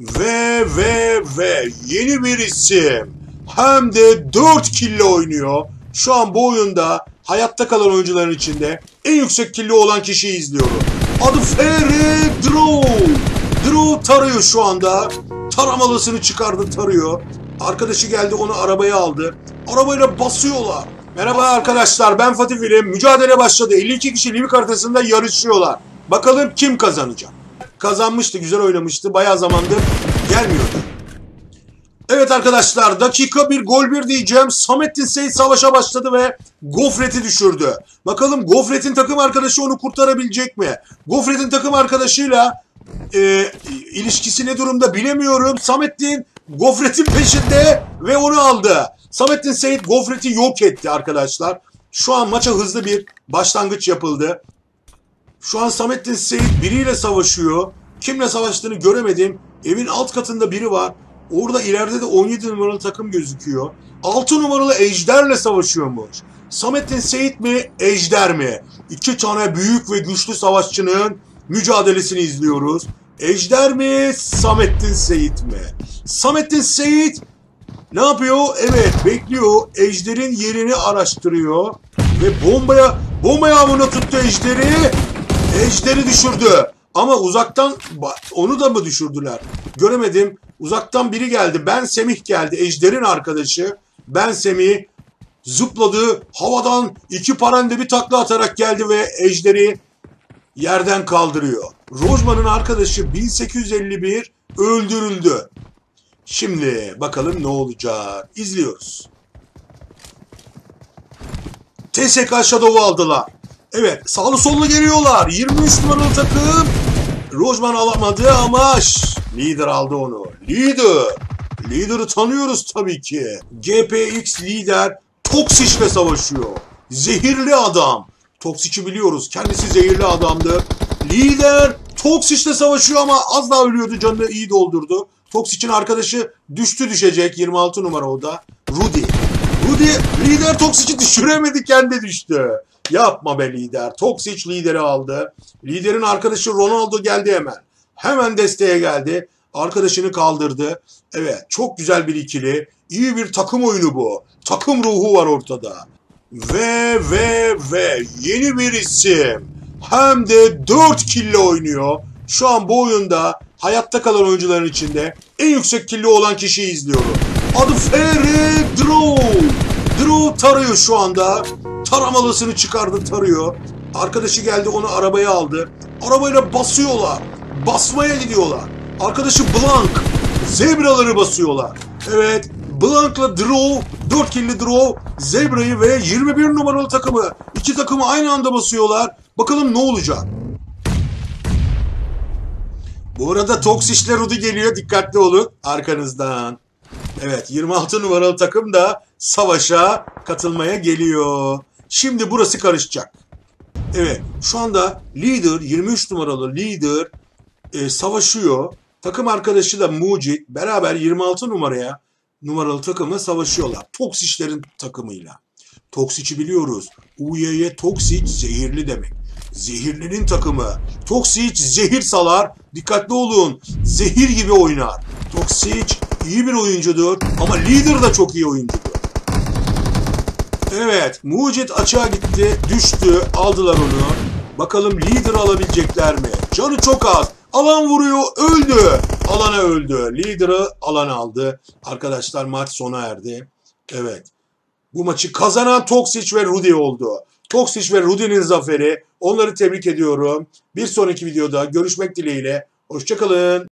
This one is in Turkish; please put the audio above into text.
Ve ve ve yeni bir isim. Hem de 4 kille oynuyor. Şu an bu oyunda hayatta kalan oyuncuların içinde en yüksek killi olan kişiyi izliyorum. Adı Ferry Drew. Drew tarıyor şu anda. Taramalısını çıkardı tarıyor. Arkadaşı geldi onu arabaya aldı. Arabayla basıyorlar. Merhaba arkadaşlar ben Fatih Film. Mücadele başladı. 52 kişi Livik haritasında yarışıyorlar. Bakalım kim kazanacak? Kazanmıştı, güzel oynamıştı. Bayağı zamandır gelmiyordu. Evet arkadaşlar dakika bir gol bir diyeceğim. Samettin Seyit savaşa başladı ve Gofret'i düşürdü. Bakalım Gofret'in takım arkadaşı onu kurtarabilecek mi? Gofret'in takım arkadaşıyla e, ilişkisi ne durumda bilemiyorum. Samettin Gofret'in peşinde ve onu aldı. Samettin Seyit Gofret'i yok etti arkadaşlar. Şu an maça hızlı bir başlangıç yapıldı. Şu an Samettin Seyit biriyle savaşıyor. Kimle savaştığını göremedim. Evin alt katında biri var. Orada ileride de 17 numaralı takım gözüküyor. 6 numaralı Ejder'le savaşıyormuş. Samettin Seyit mi, Ejder mi? İki tane büyük ve güçlü savaşçının mücadelesini izliyoruz. Ejder mi, Samettin Seyit mi? Samettin Seyit ne yapıyor? Evet bekliyor. Ejder'in yerini araştırıyor. Ve bombaya, bomba yağmuruna tuttu Ejder'i. Ejder'i düşürdü. Ama uzaktan onu da mı düşürdüler? Göremedim. Uzaktan biri geldi. Ben Semih geldi. Ejder'in arkadaşı. Ben Semih zıpladı. Havadan iki parende bir takla atarak geldi ve Ejder'i yerden kaldırıyor. Rojman'ın arkadaşı 1851 öldürüldü. Şimdi bakalım ne olacak. İzliyoruz. TSK Shadow'u aldılar. Evet sağlı sollu geliyorlar. 23 numaralı takım. Rojman alamadı ama lider aldı onu. Lider. Lider'ı tanıyoruz tabii ki. GPX lider Toksic'le savaşıyor. Zehirli adam. Toksic'i biliyoruz. Kendisi zehirli adamdı. Lider Toksic'le savaşıyor ama az daha ölüyordu. Canını iyi doldurdu. Toksic'in arkadaşı düştü düşecek. 26 numara o da. Rudy. Rudy lider Toksic'i düşüremedi. Kendi düştü. Yapma be lider. Toksic lideri aldı. Liderin arkadaşı Ronaldo geldi hemen. Hemen desteğe geldi. Arkadaşını kaldırdı. Evet çok güzel bir ikili. İyi bir takım oyunu bu. Takım ruhu var ortada. Ve ve ve yeni bir isim. Hem de 4 kille oynuyor. Şu an bu oyunda hayatta kalan oyuncuların içinde en yüksek killi olan kişiyi izliyorum. Adı Ferry Drew. Drew tarıyor şu anda. Taramalısını çıkardı tarıyor. Arkadaşı geldi onu arabaya aldı. Arabayla basıyorlar. Basmaya gidiyorlar. Arkadaşı Blank. Zebraları basıyorlar. Evet Blank'la Draw, 4 killi Draw, Zebra'yı ve 21 numaralı takımı. iki takımı aynı anda basıyorlar. Bakalım ne olacak? Bu arada Toksiş'le Rudy geliyor. Dikkatli olun arkanızdan. Evet 26 numaralı takım da savaşa katılmaya geliyor. Şimdi burası karışacak. Evet şu anda lider 23 numaralı lider e, savaşıyor. Takım arkadaşı da Mucit beraber 26 numaraya numaralı takımla savaşıyorlar. Toksişlerin takımıyla. Toksic'i biliyoruz. UYY Toksic zehirli demek. Zehirlinin takımı. Toksic zehir salar. Dikkatli olun. Zehir gibi oynar. Toksic iyi bir oyuncudur ama lider de çok iyi oyuncudur. Evet, Mucit açığa gitti, düştü, aldılar onu. Bakalım lider alabilecekler mi? Canı çok az. Alan vuruyor, öldü. Alana öldü. Lider'ı alan aldı. Arkadaşlar maç sona erdi. Evet. Bu maçı kazanan Toksic ve Rudy oldu. Toksic ve Rudy'nin zaferi. Onları tebrik ediyorum. Bir sonraki videoda görüşmek dileğiyle. Hoşçakalın.